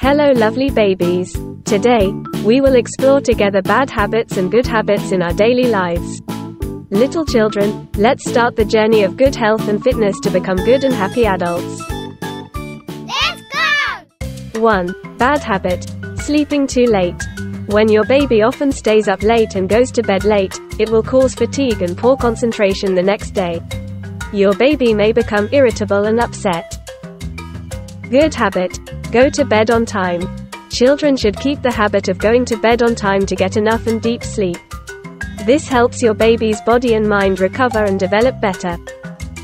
Hello lovely babies. Today, we will explore together bad habits and good habits in our daily lives. Little children, let's start the journey of good health and fitness to become good and happy adults. Let's go! 1. Bad habit. Sleeping too late. When your baby often stays up late and goes to bed late, it will cause fatigue and poor concentration the next day. Your baby may become irritable and upset. Good habit. Go to bed on time. Children should keep the habit of going to bed on time to get enough and deep sleep. This helps your baby's body and mind recover and develop better.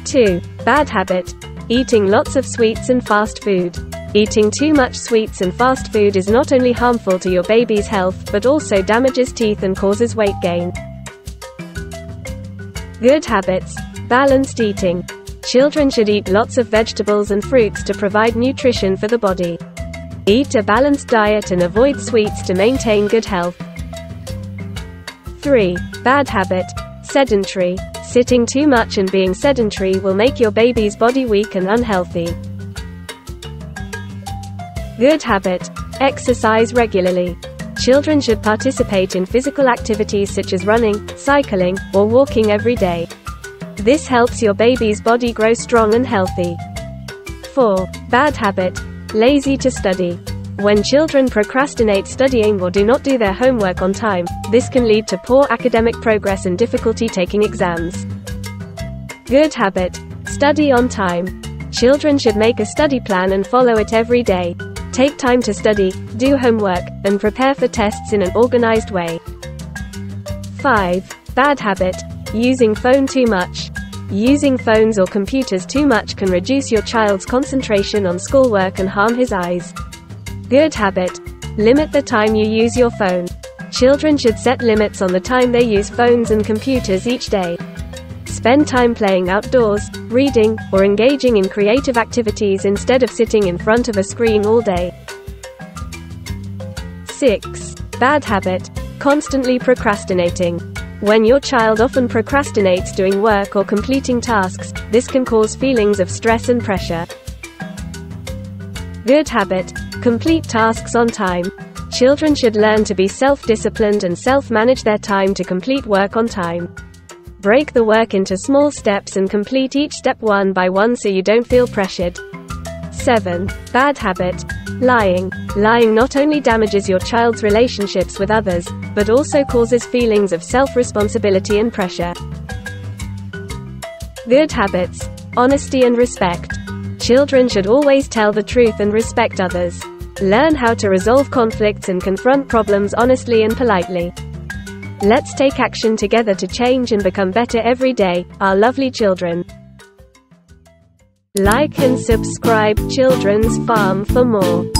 2. Bad habit. Eating lots of sweets and fast food. Eating too much sweets and fast food is not only harmful to your baby's health, but also damages teeth and causes weight gain. Good habits. Balanced eating. Children should eat lots of vegetables and fruits to provide nutrition for the body. Eat a balanced diet and avoid sweets to maintain good health. 3. Bad habit. Sedentary. Sitting too much and being sedentary will make your baby's body weak and unhealthy. Good habit. Exercise regularly. Children should participate in physical activities such as running, cycling, or walking every day. This helps your baby's body grow strong and healthy. 4. Bad habit. Lazy to study. When children procrastinate studying or do not do their homework on time, this can lead to poor academic progress and difficulty taking exams. Good habit. Study on time. Children should make a study plan and follow it every day. Take time to study, do homework, and prepare for tests in an organized way. 5. Bad habit. Using phone too much. Using phones or computers too much can reduce your child's concentration on schoolwork and harm his eyes. Good habit. Limit the time you use your phone. Children should set limits on the time they use phones and computers each day. Spend time playing outdoors, reading, or engaging in creative activities instead of sitting in front of a screen all day. 6. Bad habit. Constantly procrastinating. When your child often procrastinates doing work or completing tasks, this can cause feelings of stress and pressure. Good habit. Complete tasks on time. Children should learn to be self-disciplined and self-manage their time to complete work on time. Break the work into small steps and complete each step one by one so you don't feel pressured. 7. Bad habit. Lying. Lying not only damages your child's relationships with others, but also causes feelings of self-responsibility and pressure. Good habits. Honesty and respect. Children should always tell the truth and respect others. Learn how to resolve conflicts and confront problems honestly and politely. Let's take action together to change and become better every day, our lovely children. Like and subscribe Children's Farm for more.